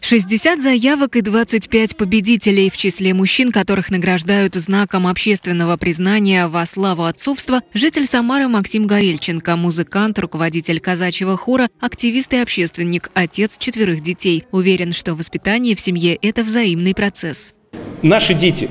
60 заявок и 25 победителей в числе мужчин, которых награждают знаком общественного признания во славу отцовства, житель Самары Максим Горельченко, музыкант, руководитель казачьего хора, активист и общественник, отец четверых детей. Уверен, что воспитание в семье – это взаимный процесс. Наши дети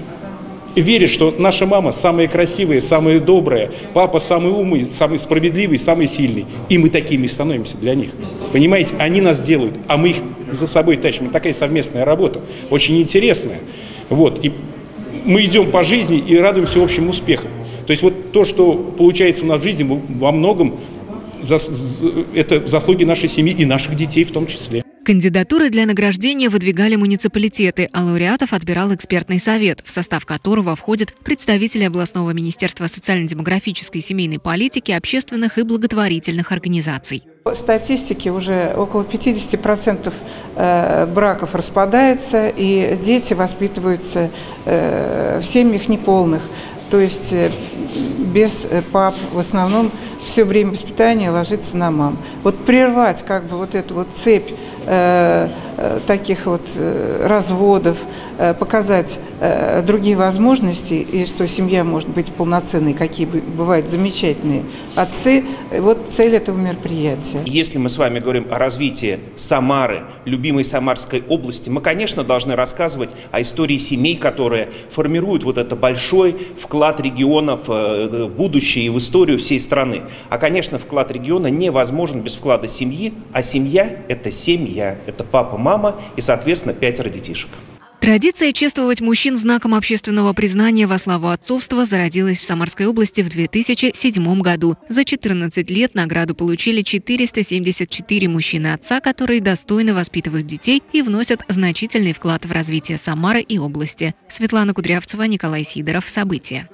верят, что наша мама самая красивая, самая добрая, папа самый умный, самый справедливый, самый сильный. И мы такими становимся для них. Понимаете, они нас делают, а мы их за собой тащим. Это такая совместная работа, очень интересная. Вот. И мы идем по жизни и радуемся общим успехам. То есть вот то, что получается у нас в жизни, во многом это заслуги нашей семьи и наших детей в том числе. Кандидатуры для награждения выдвигали муниципалитеты, а лауреатов отбирал экспертный совет, в состав которого входят представители областного министерства социально-демографической и семейной политики, общественных и благотворительных организаций. По статистике уже около 50% э, браков распадается, и дети воспитываются э, в семьях неполных. То есть э, без пап в основном все время воспитания ложится на мам. Вот прервать как бы вот эту вот цепь э, э, таких вот э, разводов, э, показать э, другие возможности, и что семья может быть полноценной, какие бывают замечательные отцы, вот цель этого мероприятия. Если мы с вами говорим о развитии Самары, любимой Самарской области, мы, конечно, должны рассказывать о истории семей, которые формируют вот это большой вклад регионов в будущее и в историю всей страны. А, конечно, вклад региона невозможен без вклада семьи, а семья – это семья, это папа, мама и, соответственно, пятеро детишек. Традиция чествовать мужчин знаком общественного признания во славу отцовства зародилась в Самарской области в 2007 году. За 14 лет награду получили 474 мужчины отца, которые достойно воспитывают детей и вносят значительный вклад в развитие Самары и области. Светлана Кудрявцева, Николай Сидоров. События.